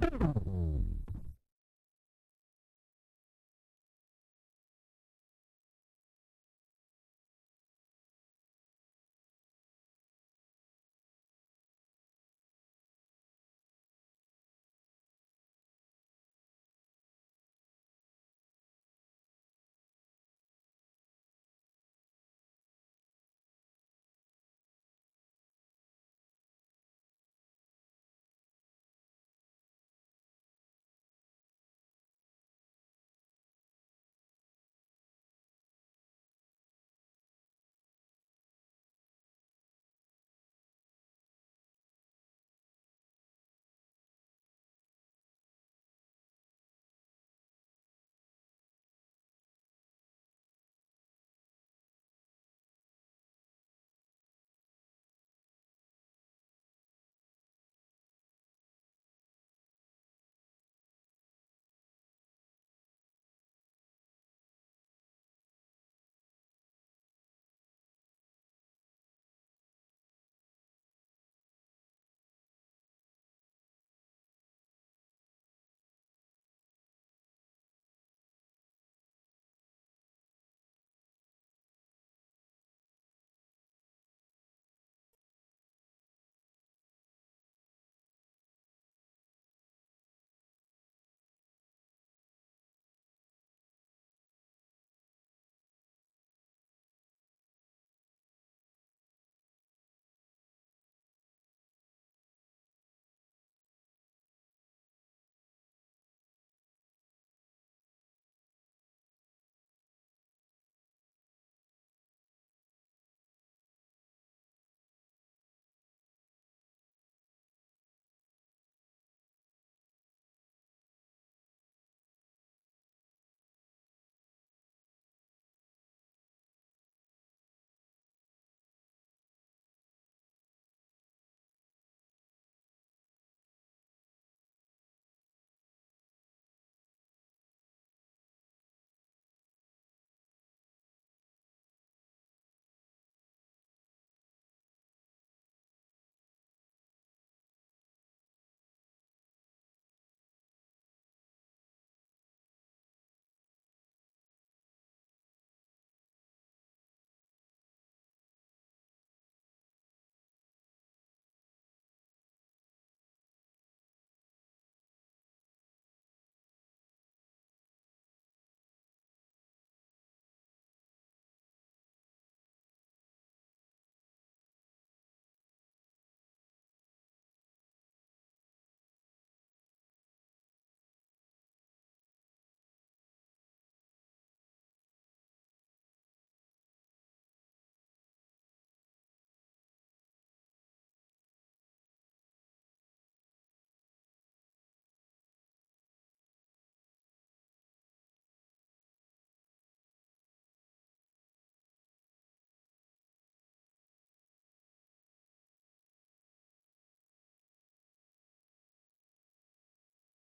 Boom.